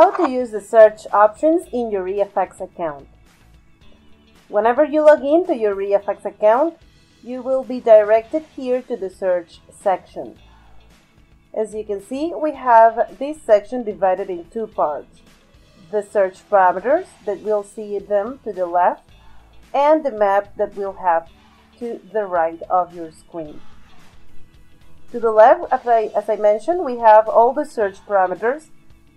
how to use the search options in your REIFax account. Whenever you log into your REIFax account, you will be directed here to the search section. As you can see, we have this section divided in two parts. The search parameters that we'll see them to the left and the map that we'll have to the right of your screen. To the left, as I, as I mentioned, we have all the search parameters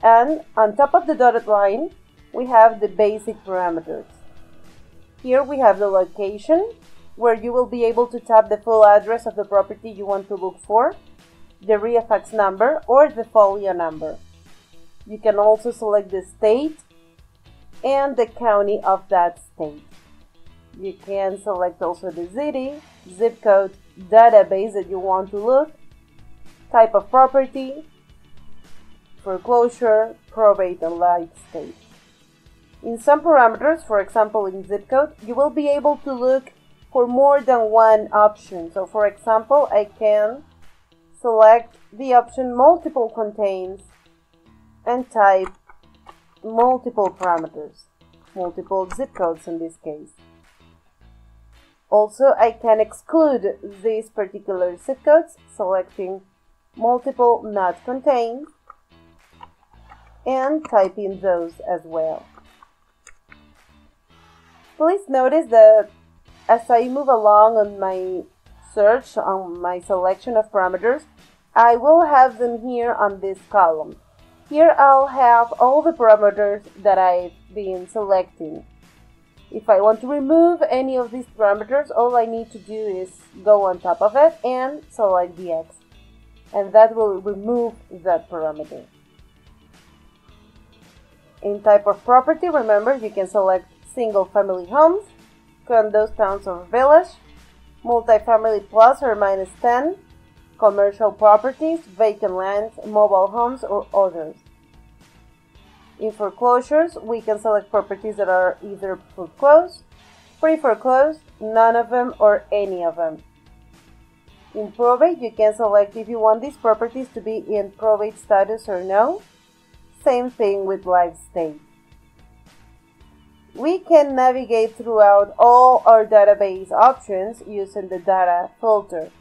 and on top of the dotted line, we have the basic parameters. Here we have the location, where you will be able to tap the full address of the property you want to look for, the REIFax number, or the folio number. You can also select the state and the county of that state. You can select also the city, zip code, database that you want to look, type of property, foreclosure, probate, and life estate. In some parameters, for example in zip code, you will be able to look for more than one option. So for example, I can select the option multiple contains and type multiple parameters, multiple zip codes in this case. Also, I can exclude these particular zip codes, selecting multiple not contained and type in those as well. Please notice that as I move along on my search, on my selection of parameters, I will have them here on this column. Here I'll have all the parameters that I've been selecting. If I want to remove any of these parameters, all I need to do is go on top of it and select the X. And that will remove that parameter. In type of property, remember you can select single family homes, condos, towns, or village, multifamily plus or minus 10, commercial properties, vacant lands, mobile homes, or others. In foreclosures, we can select properties that are either foreclosed, pre-foreclosed, none of them, or any of them. In probate, you can select if you want these properties to be in probate status or no. Same thing with life estate we can navigate throughout all our database options using the data filter.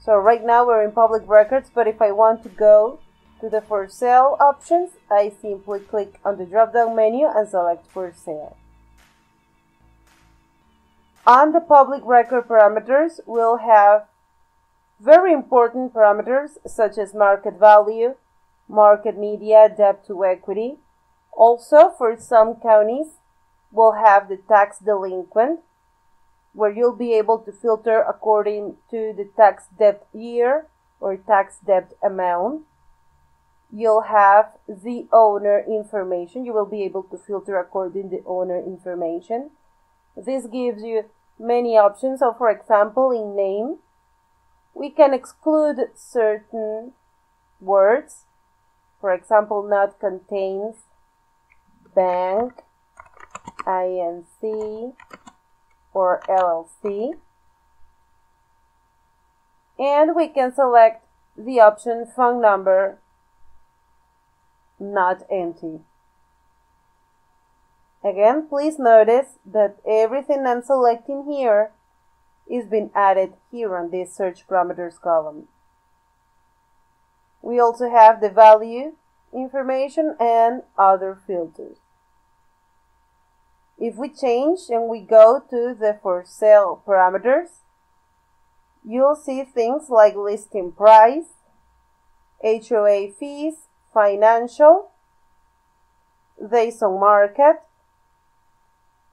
So right now we're in public records, but if I want to go to the for sale options, I simply click on the drop down menu and select for sale. On the public record parameters, we'll have very important parameters such as market value, market media, debt to equity. Also, for some counties, we'll have the tax delinquent, where you'll be able to filter according to the tax debt year or tax debt amount. You'll have the owner information. You will be able to filter according to the owner information. This gives you many options. So, for example, in name, we can exclude certain words. For example, not contains bank INC or LLC. And we can select the option phone number not empty. Again, please notice that everything I'm selecting here is being added here on this search parameters column. We also have the value information and other filters. If we change and we go to the for sale parameters, you'll see things like listing price, HOA fees, financial, days on market,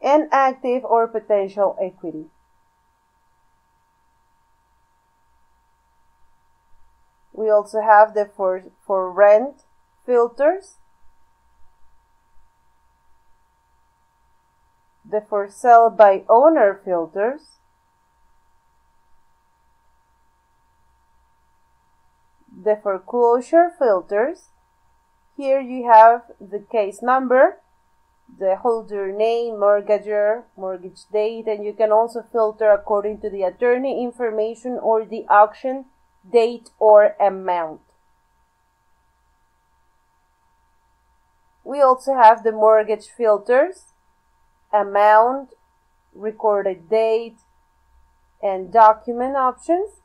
and active or potential equity. We also have the for, for rent filters the for sale by owner filters, the foreclosure filters. Here you have the case number, the holder name, mortgager, mortgage date, and you can also filter according to the attorney information or the auction date or amount. We also have the mortgage filters, amount, recorded date, and document options.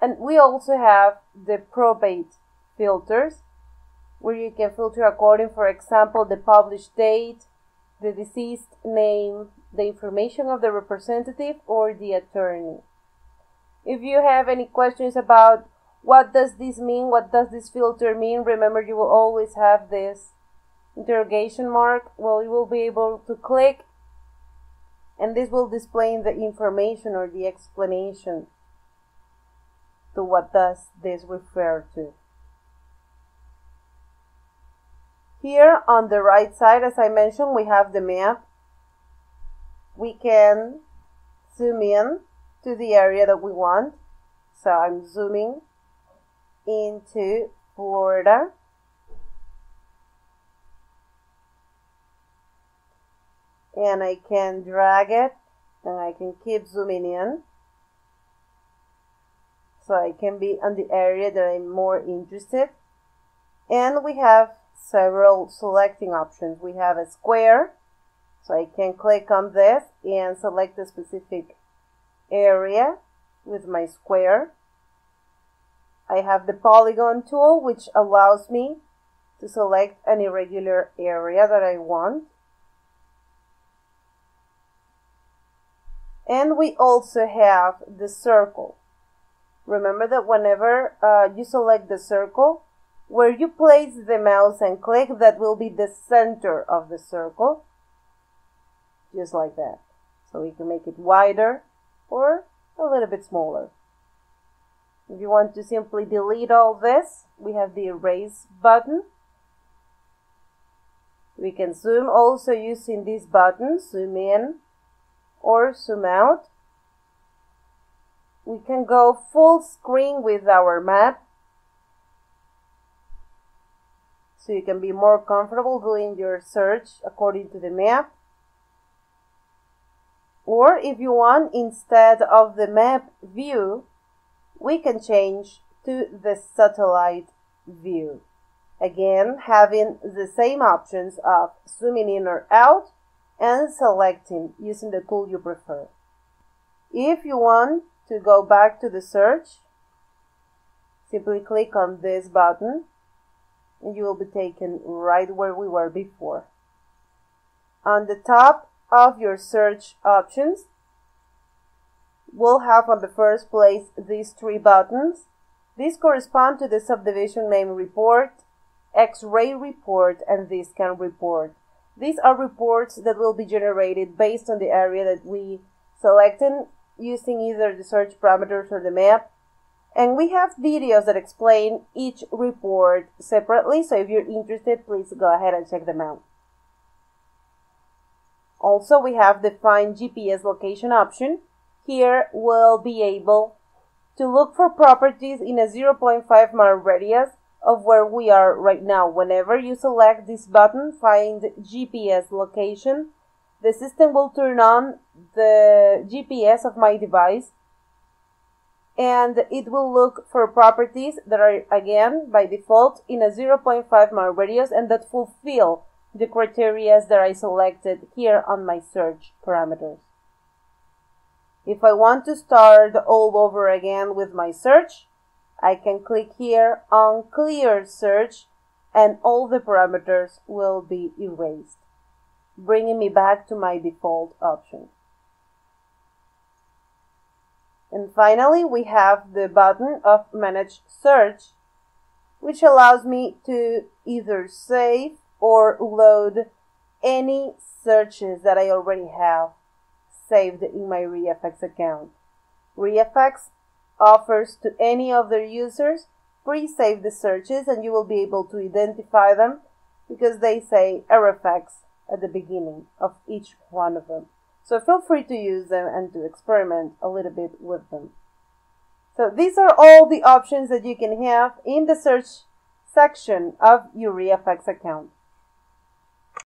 And we also have the probate filters, where you can filter according, for example, the published date, the deceased name, the information of the representative or the attorney. If you have any questions about what does this mean, what does this filter mean, remember you will always have this interrogation mark. Well, you will be able to click and this will display the information or the explanation to what does this refer to. Here on the right side, as I mentioned, we have the map. We can zoom in to the area that we want. So I'm zooming into Florida. And I can drag it and I can keep zooming in. So I can be on the area that I'm more interested. And we have several selecting options. We have a square, so I can click on this and select a specific area with my square. I have the polygon tool, which allows me to select an irregular area that I want. And we also have the circle. Remember that whenever uh, you select the circle, where you place the mouse and click, that will be the center of the circle. Just like that. So we can make it wider or a little bit smaller. If you want to simply delete all this, we have the erase button. We can zoom also using this button, zoom in or zoom out. We can go full screen with our map so you can be more comfortable doing your search according to the map. Or if you want, instead of the map view, we can change to the satellite view. Again, having the same options of zooming in or out and selecting using the tool you prefer. If you want to go back to the search, simply click on this button and you will be taken right where we were before. On the top of your search options, we'll have on the first place these three buttons. These correspond to the subdivision name report, X-ray report, and discount report. These are reports that will be generated based on the area that we selected using either the search parameters or the map and we have videos that explain each report separately, so if you're interested, please go ahead and check them out. Also, we have the Find GPS location option. Here, we'll be able to look for properties in a 0.5 mile radius of where we are right now. Whenever you select this button, Find GPS location, the system will turn on the GPS of my device and it will look for properties that are again by default in a 0.5 mile radius and that fulfill the criteria that I selected here on my search parameters. If I want to start all over again with my search, I can click here on clear search and all the parameters will be erased, bringing me back to my default option. And finally, we have the button of Manage Search, which allows me to either save or load any searches that I already have saved in my REIFax account. REIFax offers to any of their users pre-save the searches and you will be able to identify them because they say RFX at the beginning of each one of them. So feel free to use them and to experiment a little bit with them. So these are all the options that you can have in the search section of your REIFax account.